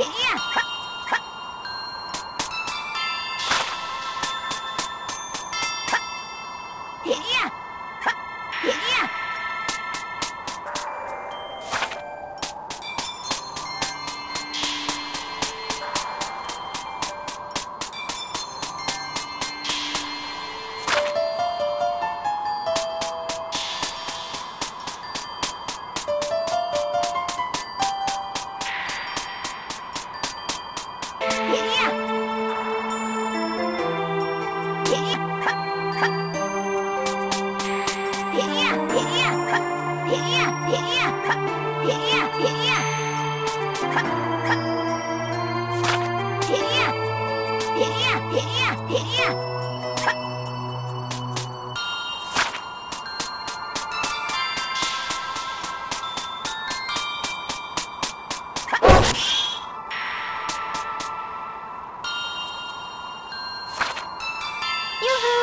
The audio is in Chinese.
哎呀 Yoo-hoo!